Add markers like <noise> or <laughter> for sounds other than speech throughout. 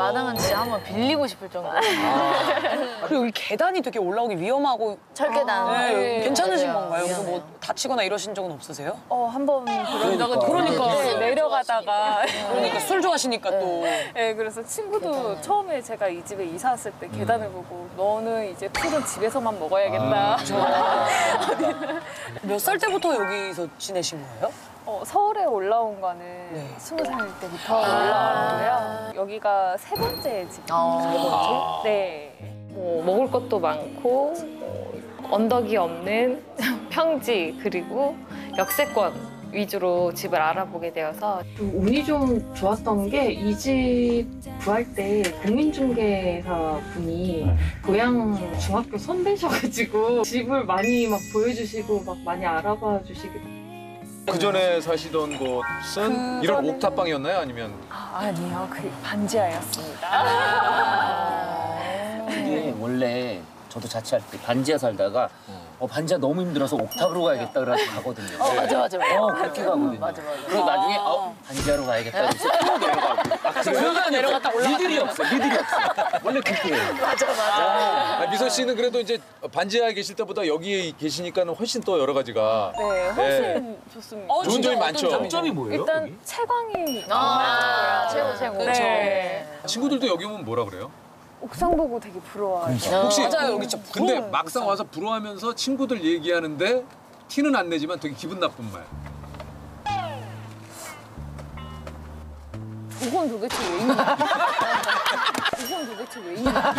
마당은 진짜 한번 빌리고 싶을 정도. 그리고 여기 계단이 되게 올라오기 위험하고 철계단. 네, 괜찮으신 맞아요. 건가요? 그래서 뭐 위험해요. 다치거나 이러신 적은 없으세요? 어, 한 번 그러다가 그러니까. 네, 내려가다가 그러니까 술 좋아하시니까 또 네, 그래서 친구도 처음에 제가 이 집에 이사 왔을 때 계단을 보고 너는 이제 술은 집에서만 먹어야겠다. <laughs> 몇살 때부터 여기서 지내신 거예요? 어, 서울에 올라온 거는 네. 스무 살 때부터 올라왔고요. 여기가 세 번째 어. 집이거든요. 네. 뭐 먹을 것도 많고 뭐 언덕이 없는 <laughs> 평지 그리고 역세권 위주로 집을 알아보게 되어서 운이 좀 좋았던 게 이 집 구할 때 공인중개사 분이 고향 중학교 선배셔가지고 <laughs> 집을 많이 막 보여주시고 막 많이 알아봐 주시기도 그 전에 사시던 곳은 이런 옥탑방이었나요? 아니면 아, 아니요 그 반지하였습니다. 이게 원래 저도 자취할 때 반지하 살다가 어, 반지하 너무 힘들어서 옥탑으로 가야겠다 그래서 가거든요. 어, 맞아, 맞아. 어, 그렇게 가거든요. 맞아, 맞아. 그리고 나중에 어, 반지하로 가야겠다 그래서 또 <laughs> 내려가고. 아, 그러다 내려갔다 올라가. 리들이 없어, 리들이 없어. 원래 그렇게. <laughs> 맞아, 맞아. 아, 미소 씨는 그래도 이제 반지하에 계실 때보다 여기 계시니까는 훨씬 또 여러 가지가 네, 훨씬 좋습니다. 어, 좋은 진짜 점이 어떤 많죠. 점이죠? 장점이 뭐예요? 일단 여기? 채광이 아, 최고, 최고. 그렇죠. 네. 친구들도 여기 오면 뭐라 그래요? 옥상 보고 되게 부러워요. 혹시 맞아요 여기 진짜 근데 부러워요, 막상 와서 부러워하면서 친구들 얘기하는데 티는 안 내지만 되게 기분 나쁜 말. 저건 도대체 왜 있냐? <laughs> 저건 도대체 왜 있냐? <laughs>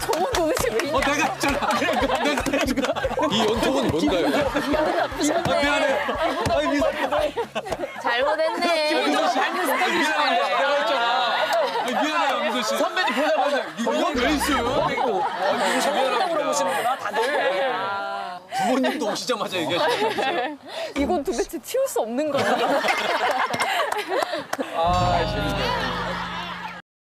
저건 도대체 왜 있냐? 어 내가 했잖아. 내가 했잖아. 이 연통은 뭔가요? 아, 미안해. 잘못했네. 미안해. 내가 미안해요 미소 씨. 선배님 보자마자 이건 왜 있어요? 아, 미소 씨 미안합니다. 물어보시는구나 다들 부모님도 오시자마자 얘기하시는 이건 도대체 치울 수 없는 거야. 아. <laughs>